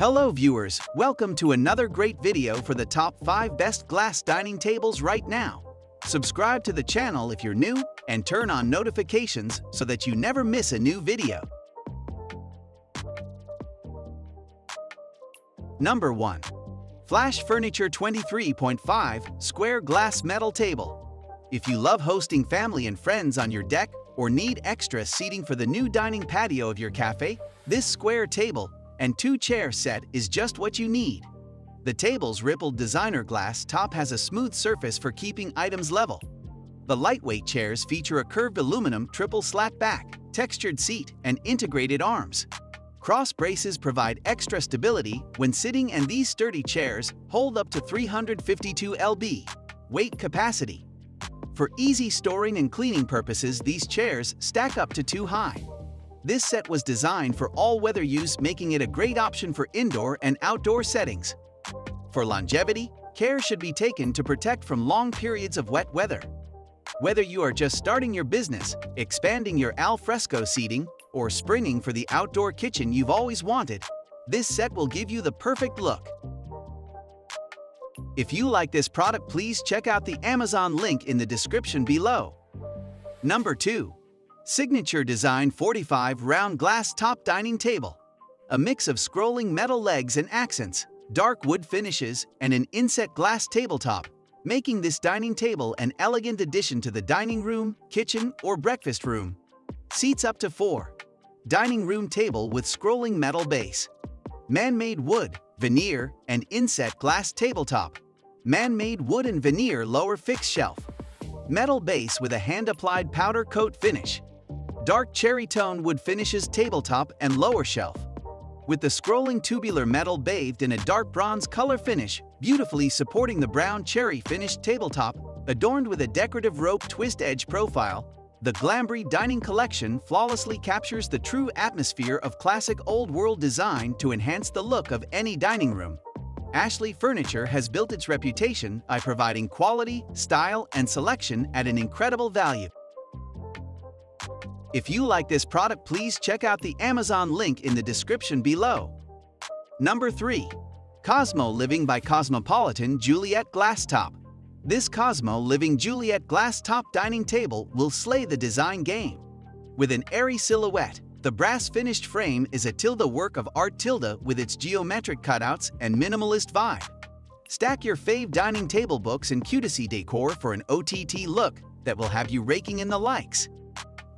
Hello viewers, welcome to another great video for the top 5 best glass dining tables right now. Subscribe to the channel if you're new and turn on notifications so that you never miss a new video. Number 1. Flash Furniture 23.5 Square Glass Metal Table. If you love hosting family and friends on your deck or need extra seating for the new dining patio of your cafe, this square table and two-chair set is just what you need. The table's rippled designer glass top has a smooth surface for keeping items level. The lightweight chairs feature a curved aluminum triple slat back, textured seat, and integrated arms. Cross braces provide extra stability when sitting and these sturdy chairs hold up to 352 lb, weight capacity. For easy storing and cleaning purposes, these chairs stack up to 2 high. This set was designed for all-weather use making it a great option for indoor and outdoor settings. For longevity, care should be taken to protect from long periods of wet weather. Whether you are just starting your business, expanding your al fresco seating, or springing for the outdoor kitchen you've always wanted, this set will give you the perfect look. If you like this product, please check out the Amazon link in the description below. Number 2. Signature Design 45 Round Glass Top Dining Table. A mix of scrolling metal legs and accents, dark wood finishes, and an inset glass tabletop, making this dining table an elegant addition to the dining room, kitchen, or breakfast room. Seats up to 4. Dining room table with scrolling metal base. Man-made wood, veneer, and inset glass tabletop. Man-made wood and veneer lower fixed shelf. Metal base with a hand-applied powder coat finish dark cherry tone wood finishes tabletop and lower shelf. With the scrolling tubular metal bathed in a dark bronze color finish, beautifully supporting the brown cherry finished tabletop, adorned with a decorative rope twist edge profile, the Glambrey Dining Collection flawlessly captures the true atmosphere of classic old world design to enhance the look of any dining room. Ashley Furniture has built its reputation by providing quality, style, and selection at an incredible value. If you like this product, please check out the Amazon link in the description below. Number 3. Cosmo Living by Cosmopolitan Juliette Glass Top. This Cosmo Living Juliette Glass Top dining table will slay the design game. With an airy silhouette, the brass-finished frame is a tilde work of art tilde with its geometric cutouts and minimalist vibe. Stack your fave dining table books and cutesy decor for an OTT look that will have you raking in the likes.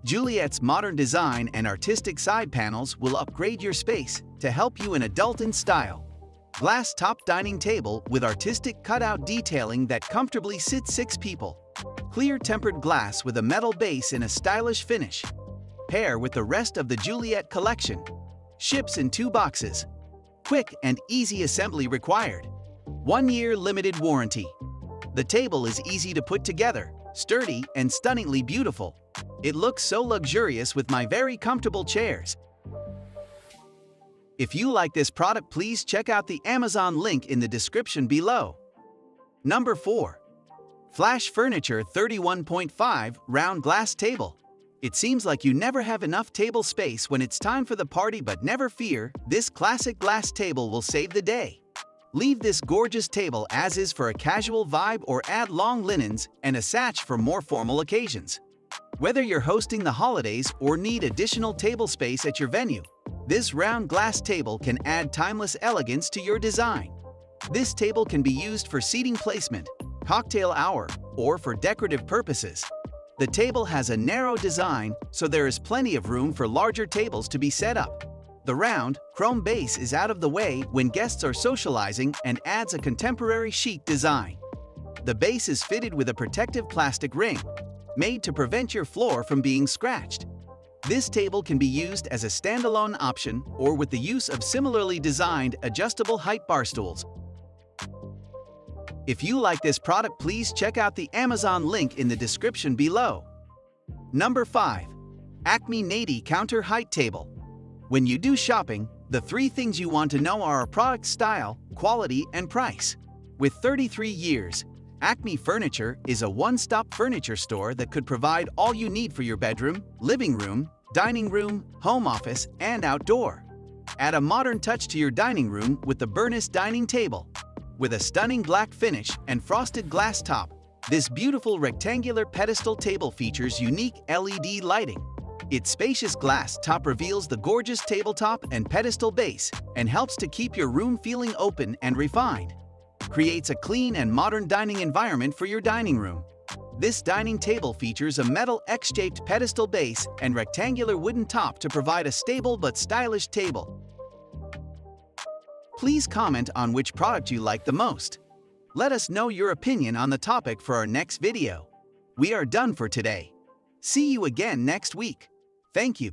Juliette's modern design and artistic side panels will upgrade your space to help you in adult in style. Glass top dining table with artistic cutout detailing that comfortably sits six people. Clear tempered glass with a metal base in a stylish finish. Pair with the rest of the Juliette collection. Ships in two boxes. Quick and easy assembly required. One year limited warranty. The table is easy to put together, sturdy and stunningly beautiful. It looks so luxurious with my very comfortable chairs. If you like this product, please check out the Amazon link in the description below. Number 4. Flash Furniture 31.5 Round Glass Table. It seems like you never have enough table space when it's time for the party but never fear, this classic glass table will save the day. Leave this gorgeous table as is for a casual vibe or add long linens and a satch for more formal occasions. Whether you're hosting the holidays or need additional table space at your venue, this round glass table can add timeless elegance to your design. This table can be used for seating placement, cocktail hour, or for decorative purposes. The table has a narrow design, so there is plenty of room for larger tables to be set up. The round, chrome base is out of the way when guests are socializing and adds a contemporary chic design. The base is fitted with a protective plastic ring, made to prevent your floor from being scratched. This table can be used as a standalone option or with the use of similarly designed adjustable height bar stools. If you like this product, please check out the Amazon link in the description below. Number 5. Acme Nadie Counter Height Table. When you do shopping, the three things you want to know are a product style, quality, and price. With 33 years, Acme Furniture is a one-stop furniture store that could provide all you need for your bedroom, living room, dining room, home office, and outdoor. Add a modern touch to your dining room with the Burness dining table. With a stunning black finish and frosted glass top, this beautiful rectangular pedestal table features unique LED lighting. Its spacious glass top reveals the gorgeous tabletop and pedestal base and helps to keep your room feeling open and refined. Creates a clean and modern dining environment for your dining room. This dining table features a metal X-shaped pedestal base and rectangular wooden top to provide a stable but stylish table. Please comment on which product you like the most. Let us know your opinion on the topic for our next video. We are done for today. See you again next week. Thank you.